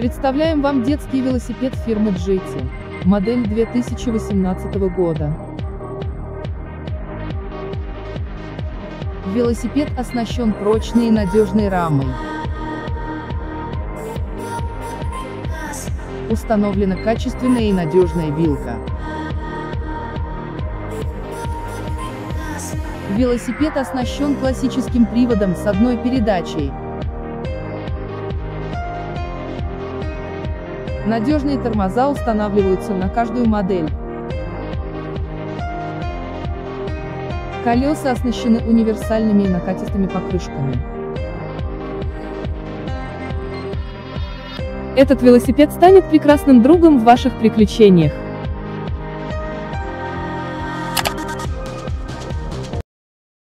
Представляем вам детский велосипед фирмы GT. Модель 2018 года. Велосипед оснащен прочной и надежной рамой. Установлена качественная и надежная вилка. Велосипед оснащен классическим приводом с одной передачей. Надежные тормоза устанавливаются на каждую модель. Колеса оснащены универсальными и накатистыми покрышками. Этот велосипед станет прекрасным другом в ваших приключениях.